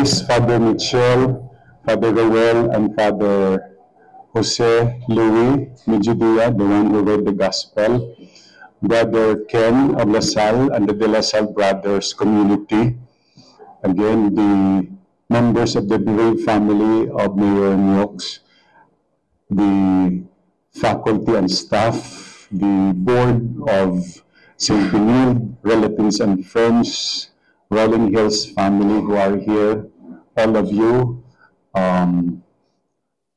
Miss Father Michelle, Father Roel, and Father Jose Louis Mijudia, the one who read the Gospel, Brother Ken of LaSalle and the De La Salle Brothers community, again, the members of the bereaved family of Mayor Nyox, the faculty and staff, the board of St. Relatives and friends, Rolling Hills family who are here, all of you, um,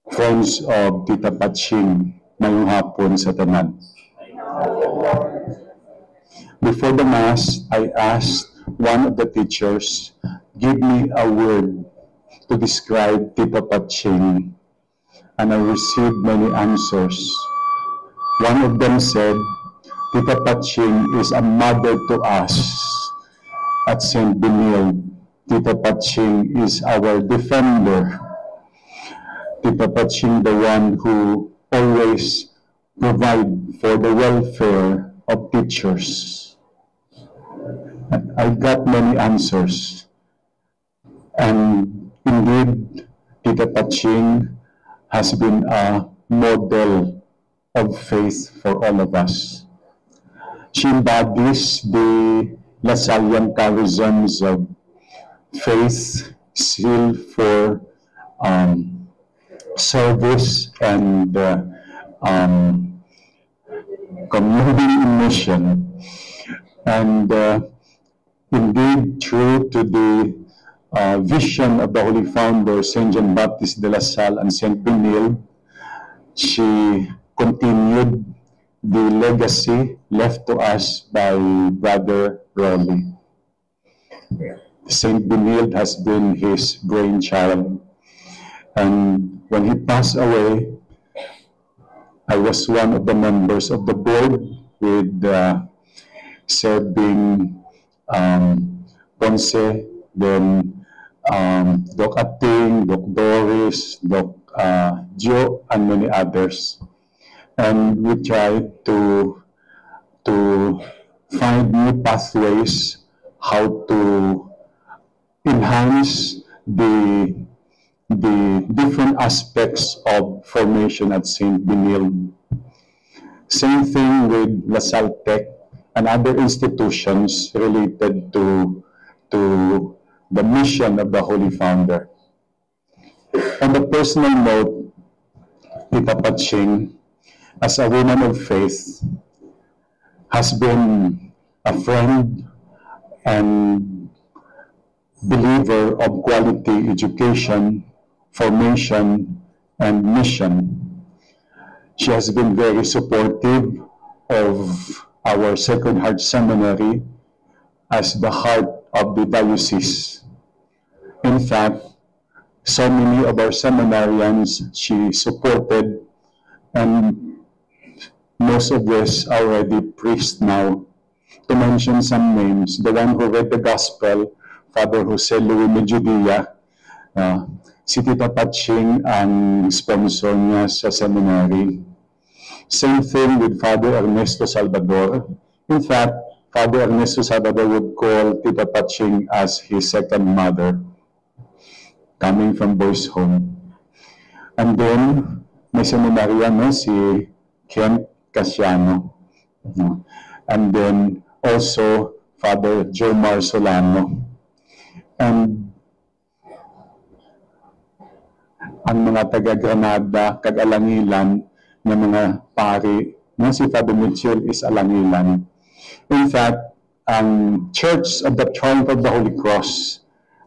friends of Tita Patching, mayong hapon sa tanan. Before the Mass, I asked one of the teachers, give me a word to describe Tita Patching, and I received many answers. One of them said, Tita Patching is a mother to us at St. Benil. Tita Patching is our defender. Tita Patching, the one who always provide for the welfare of teachers. I got many answers. And indeed, Tita Patching has been a model of faith for all of us. She embodies the Lasallian charisms of faith, zeal for um, service and uh, um, community mission. And uh, indeed, true to the uh, vision of the Holy Founder, St. John Baptist de la Salle and St. Benil, she continued the legacy left to us by Brother Rowley. St. Benilde has been his brainchild. And when he passed away, I was one of the members of the board with uh, Sir being um, Ponce, then um, Doc Ating, Doc Doris, Doc uh, Joe, and many others. And we tried to, to find new pathways how to enhance the, the different aspects of formation at St. Benil. Same thing with LaSalle Tech and other institutions related to, to the mission of the Holy Founder. On a personal note, Tita Patching, as a woman of faith, has been a friend and believer of quality education, formation, and mission. She has been very supportive of our Sacred Heart Seminary as the heart of the diocese. In fact, so many of our seminarians she supported and most of this already priests now. To mention some names, the one who read the gospel, Father Jose Luis Mejudia, uh, si Tita Patching ang sponsor niya sa seminary. Same thing with Father Ernesto Salvador. In fact, Father Ernesto Salvador would call Tita Patching as his second mother, coming from boys' home. And then, may seminaryan no, si Kent Casiano. No? And then, also, Father Jomar Solano. And ang mga taga-Granada, kag-Alangilan, ng mga pari, na si Father Mitchell is Alangilan. In fact, ang Church of the Triumph of the Holy Cross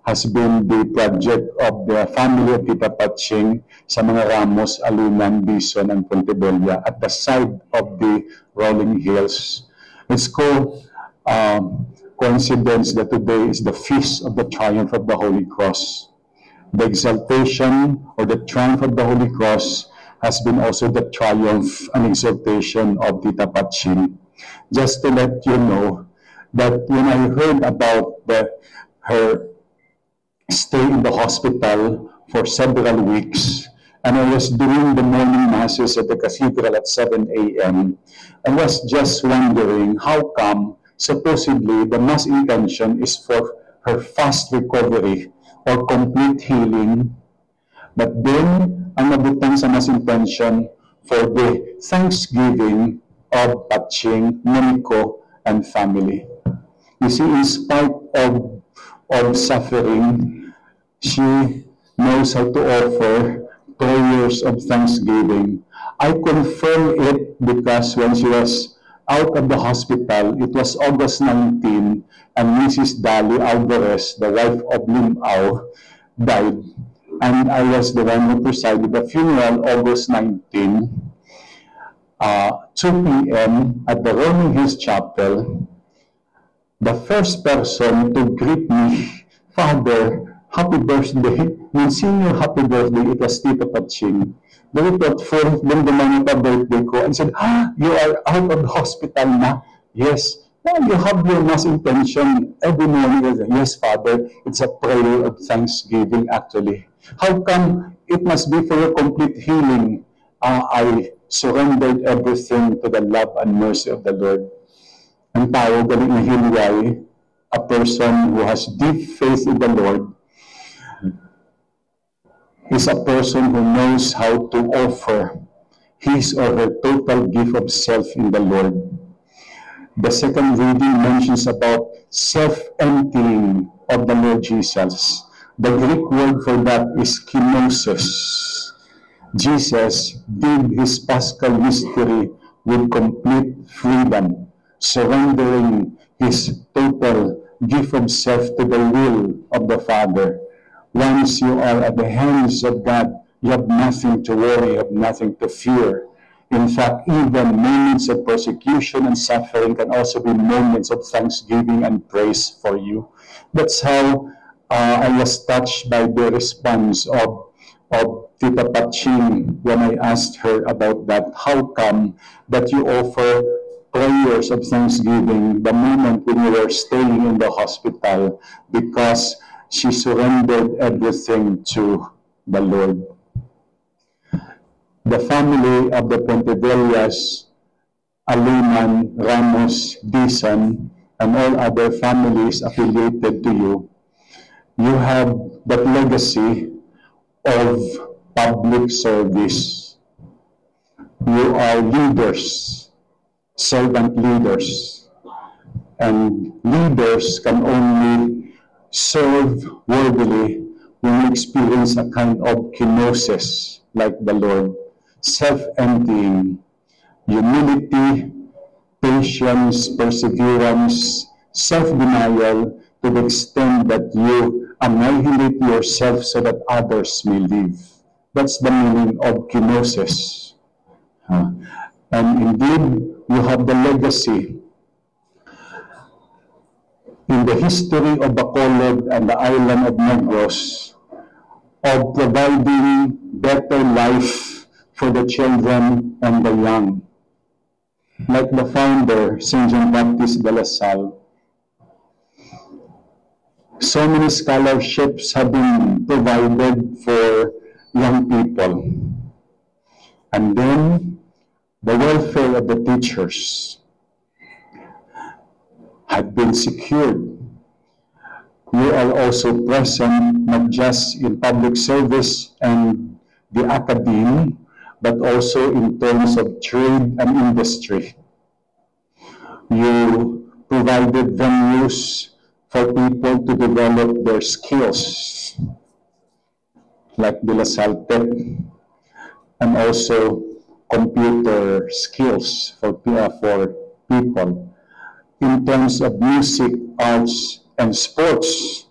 has been the project of the family of Tita Patching sa mga Ramos, Alunan, Bison, and Pontebella at the side of the Rolling Hills. It's called um, coincidence that today is the feast of the triumph of the Holy Cross. The exaltation or the triumph of the Holy Cross has been also the triumph and exaltation of Tita Patching. Just to let you know that when I heard about the, her stay in the hospital for several weeks, and I was doing the morning masses at the cathedral at 7 a.m. I was just wondering how come supposedly the mass intention is for her fast recovery or complete healing. But then, ang nabutang sa mas intention for the thanksgiving of Patching, Momiko, and family. You see, in spite of, of suffering, she knows how to offer prayers of thanksgiving. I confirm it because when she was out of the hospital, it was August 19, and Mrs. Dali Alvarez, the wife of Lim Au, died. And I was the one who presided the funeral August 19, uh, 2 p.m. at the Roman Hills Chapel. The first person to greet me, Father, happy birthday. Monsignor, happy birthday. It was Tito Paching. Very thoughtful. Then dumating pa birthday ko and said, ah, you are out of the hospital na. Yes. Well, you have your mass intention every morning. Yes, Father. It's a prayer of thanksgiving, actually. How come it must be for your complete healing? Uh, I surrendered everything to the love and mercy of the Lord. Ang tao, galing na hilway, a person who has deep faith in the Lord, is a person who knows how to offer his or her total gift of self in the Lord. The second reading mentions about self-emptying of the Lord Jesus. The Greek word for that is kenosis. Jesus did his Paschal mystery with complete freedom, surrendering his total gift of self to the will of the Father. Once you are at the hands of God, you have nothing to worry, you have nothing to fear. In fact, even moments of persecution and suffering can also be moments of thanksgiving and praise for you. That's how uh, I was touched by the response of, of Tita Paching when I asked her about that. How come that you offer prayers of thanksgiving the moment when you were staying in the hospital because she surrendered everything to the Lord. The family of the Pontevillas, Aluman, Ramos, Dizon, and all other families affiliated to you, you have that legacy of public service. You are leaders, servant leaders, and leaders can only serve worthily when you experience a kind of kenosis like the Lord, self-emptying, humility, patience, perseverance, self-denial to the extent that you annihilate yourself so that others may live. That's the meaning of kenosis. And indeed, you have the legacy in the history of Bacolod and the island of Negros of providing better life for the children and the young. Like the founder, St. John Baptist de la Salle, so many scholarships have been provided for young people. And then the welfare of the teachers had been secured. You are also present not just in public service and the academy, but also in terms of trade and industry. You provided venues for people to develop their skills, like Tech, and also computer skills for, for people in terms of music, arts, and sports.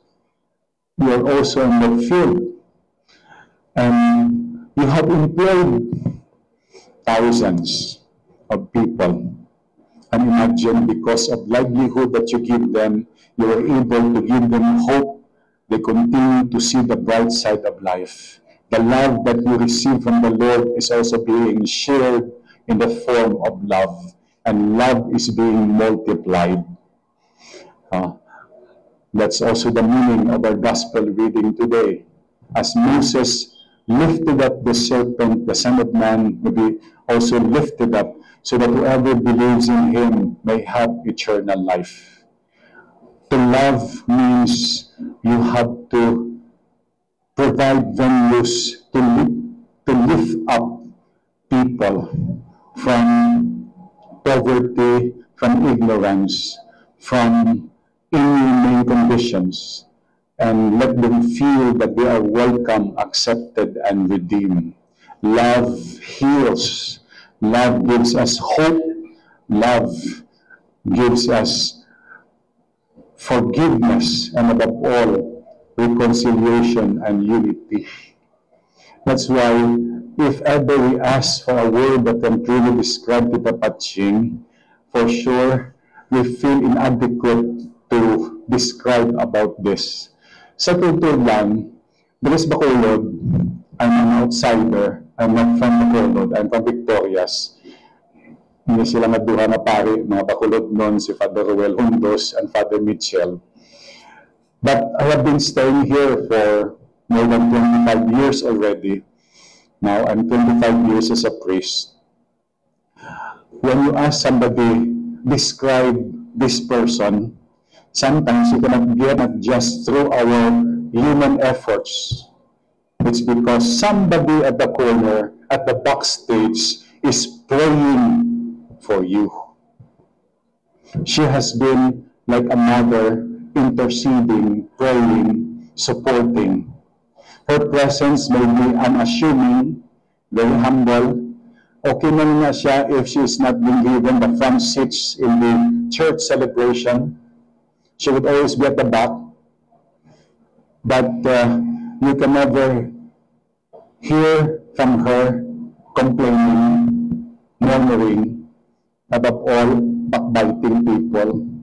You are also in the field. And you have employed thousands of people. And imagine because of livelihood that you give them, you are able to give them hope. They continue to see the bright side of life. The love that you receive from the Lord is also being shared in the form of love and love is being multiplied. Uh, that's also the meaning of our gospel reading today. As Moses lifted up the serpent, the Son of Man will be also lifted up so that whoever believes in him may have eternal life. To love means you have to provide venues to lift, to lift up people from poverty, from ignorance, from inhumane conditions, and let them feel that they are welcome, accepted, and redeemed. Love heals. Love gives us hope. Love gives us forgiveness, and above all, reconciliation and unity. That's why if ever we ask for a word that can truly describe Tita Patching, for sure, we feel inadequate to describe about this. Sa totoo lang, Dres Bacolod, I'm an outsider. I'm not from Bacolod. I'm from Victorias. Hindi sila maduha na pari, mga Bacolod noon, si Father Ruel Hundos and Father Mitchell. But I have been staying here for more than 25 years already. Now, I'm 25 years as a priest. When you ask somebody, describe this person, sometimes you cannot get it just through our human efforts. It's because somebody at the corner, at the backstage, is praying for you. She has been like a mother, interceding, praying, supporting. Her presence may be unassuming, very humble. Okay man nga siya if she is not being given the front seats in the church celebration. She would always be at the back. But uh, you can never hear from her complaining, murmuring, above all, backbiting people.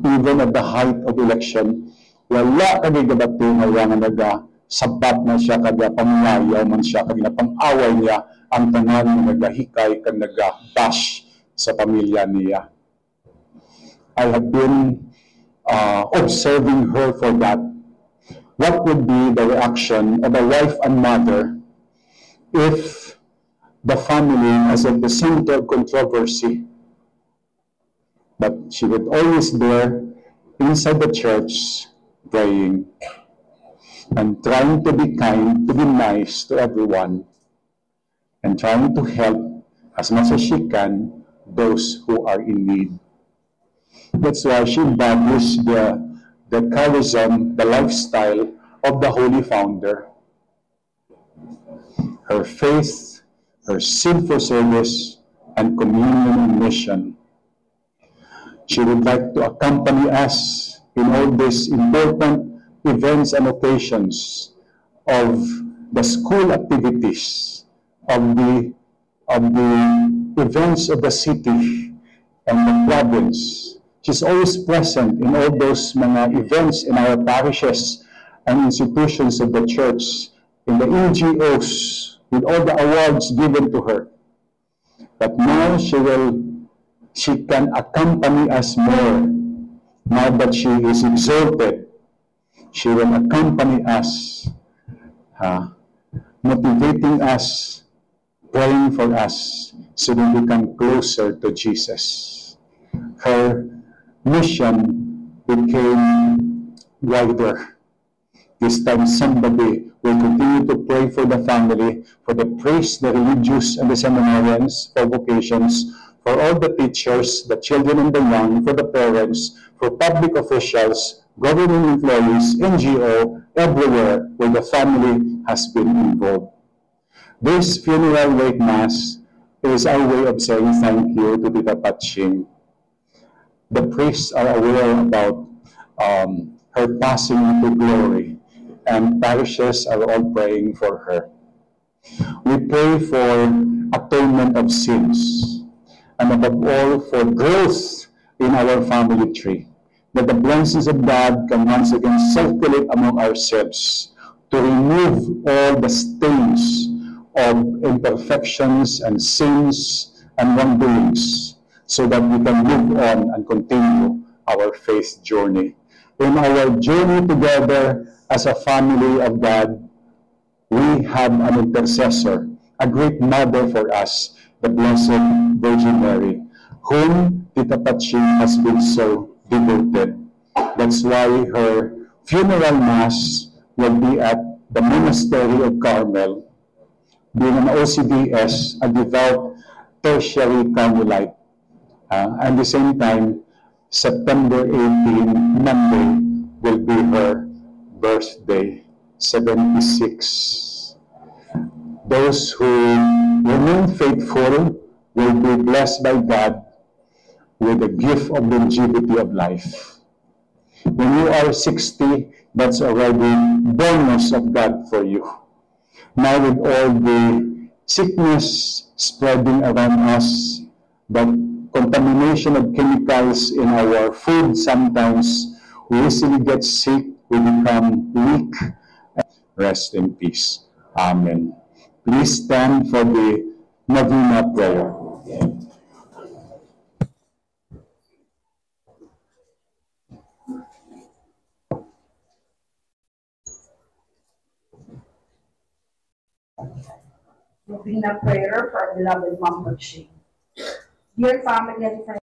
Even at the height of election, wala kami gabati nga nga naga sabat na siya kada pamangayaw man siya kag napang-away niya ang tanan nga nagahikay kag nagabash sa pamilya niya. I have been uh, observing her for that. What would be the reaction of a wife and mother if the family is at the center of controversy? But she would always there inside the church praying and trying to be kind, to be nice to everyone, and trying to help as much as she can those who are in need. That's why she embodies the, the charism, the lifestyle of the Holy Founder. Her faith, her sinful service, and communion and mission. She would like to accompany us in all these important events and occasions of the school activities, of the, of the events of the city and the province. She's always present in all those mga events in our parishes and institutions of the church, in the NGOs, with all the awards given to her. But now she will, she can accompany us more. Now that she is exalted, she will accompany us, uh, motivating us, praying for us, so we come closer to Jesus. Her mission became wider. This time somebody will continue to pray for the family, for the priests, the religious, and the seminarians, for vocations, for all the teachers, the children and the young, for the parents, for public officials, government employees, NGO, everywhere where the family has been involved. This funeral wake mass is our way of saying thank you to Tita Patching. The priests are aware about um, her passing into glory, and parishes are all praying for her. We pray for atonement of sins, and above all, for growth in our family tree, that the blessings of God can once again circulate among ourselves to remove all the stains of imperfections and sins and wrongdoings so that we can move on and continue our faith journey. In our journey together as a family of God, we have an intercessor, a great mother for us, the Blessed Virgin Mary, whom Tita has been so devoted. That's why her funeral mass will be at the Monastery of Carmel, being an OCDS, a devout tertiary Carmelite. Uh, at the same time, September 18, Monday, will be her birthday, 76. Those who remain faithful will be blessed by God with the gift of longevity of life. When you are 60, that's already bonus of God for you. Now with all the sickness spreading around us, the contamination of chemicals in our food sometimes, we easily get sick, we become weak. Rest in peace. Amen. Please stand for the Novena prayer. Moving prayer for our beloved Mom. Dear family and friends,